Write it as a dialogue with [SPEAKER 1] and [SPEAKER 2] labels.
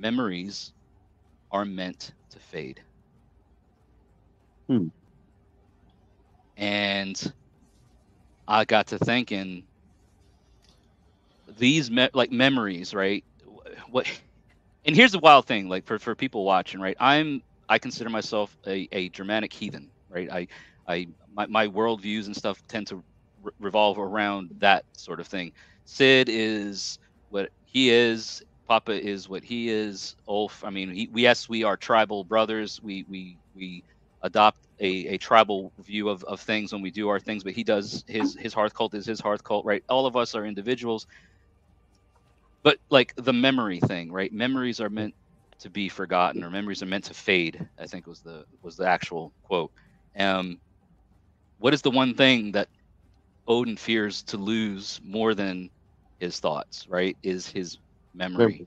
[SPEAKER 1] memories are meant to fade.
[SPEAKER 2] Hmm.
[SPEAKER 1] And I got to thinking these me- like memories, right? What and here's the wild thing, like for, for people watching, right? I'm I consider myself a, a Germanic heathen, right? I I my, my worldviews and stuff tend to re- revolve around that sort of thing. Sid is what he is. Papa is what he is. Ulf, I mean, he, yes, we are tribal brothers. We we we adopt a, a tribal view of, of things when we do our things, but he does his his hearth cult is his hearth cult, right? All of us are individuals. But like the memory thing, right? Memories are meant to be forgotten, or memories are meant to fade. I think was the was the actual quote. Um, what is the one thing that Odin fears to lose more than his thoughts? Right? Is his memory.